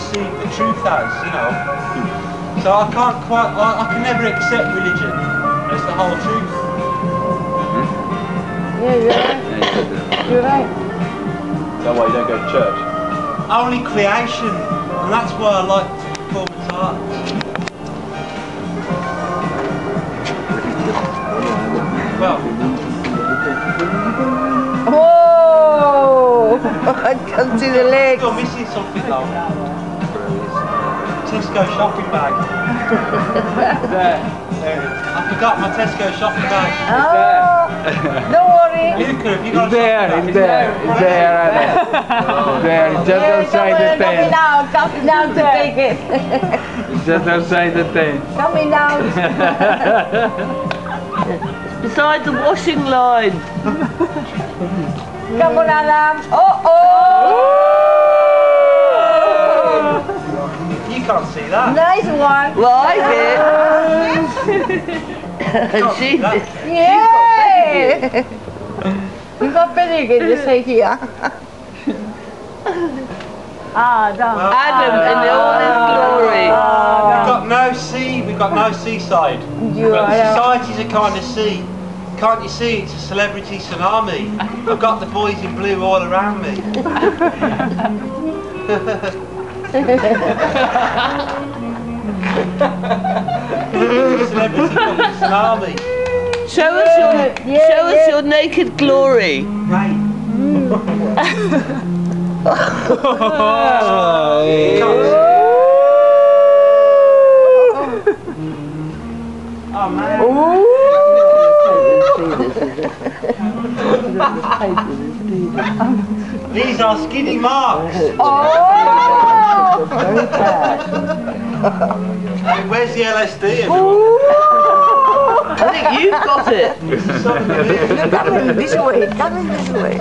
perceive the truth as, you know. So I can't quite, I, I can never accept religion as the whole truth. Yeah, you're right. You're right. Is that why you don't go to church? Only creation, and that's why I like performance art. Well, Oh! I can see the legs. you're missing something though. Tesco shopping bag. There. there I forgot my Tesco shopping bag. Oh! Don't worry. Luca, have you got It's a there, shopping it's bag? there, it's there, Anna. It's there, it's just Yeah, outside the coming tent. out, coming out to take it. It's just outside the tent. coming out. Beside the washing line. Come on, Adam. Oh, oh! You can't see that. Nice one. Well, I did. she did. Yay! You got better get this right here. ah, down. Adam in all his glory. We've got no sea, we've got no seaside. You But are a- society's a kind of sea. Can't you see it's a celebrity tsunami? I've got the boys in blue all around me. celebrity fucking tsunami. Show us your, Yeah, show us yeah. your naked glory. Right. Oh man. These are skinny marks. Oh! Where's the LSD? I think you've got it. Coming this way, coming this way.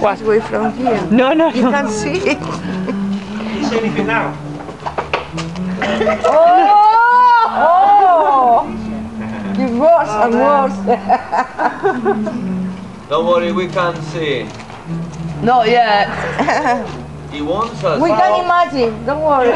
This way from here. No, no, You can't see it. You see anything now? Oh! Oh! It's worse and worse. Don't worry, we can't see. Not yet. He wants us. we can imagine, don't worry.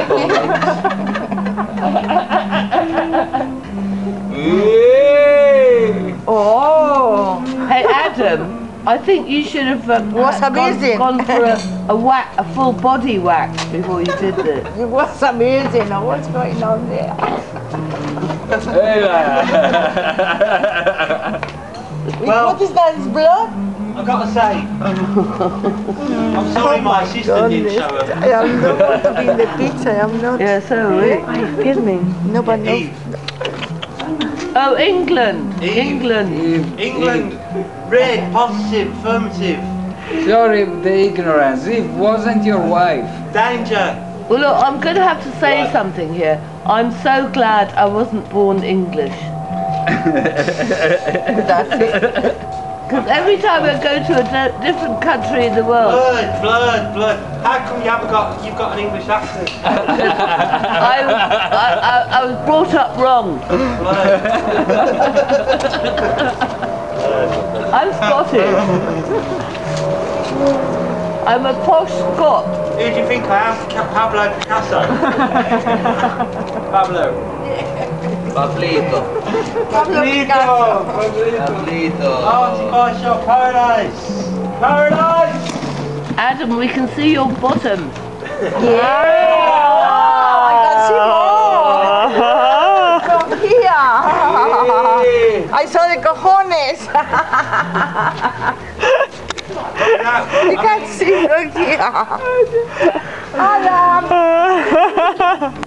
Oh! Hey, Adam, I think you should have um, What's gone, amazing? gone for a, a whack, a full body wax before you did this. It was amazing. Now What's going on there? Hey, Well- what is that? It's blood? I've got to say, I'm sorry oh my assistant didn't show up. I am not want to be in the picture. I am not. Yeah, so are we. Excuse me. Nobody knows. Eve, Oh, England. Eve. England. England, red, positive, affirmative, Sorry, the ignorance. Eve wasn't your wife. danger. Well, look, I'm going to have to say something here. I'm so glad I wasn't born English. That's it. Because every time I go to a different country in the world, Blood, blood, blood. How come you haven't got, you've got an English accent? I, I, I, I was brought up wrong. Blood. I'm Scottish. I'm a posh Scot. Who do you think I am? Pablo Picasso? Pablo. Pablito. Pablo Picasso. Pablito. Artificial paradise. Paradise. Adam, we can see your bottom. Yeah. Oh, I can see more. From here. I saw the cojones. you can't see from here. Adam.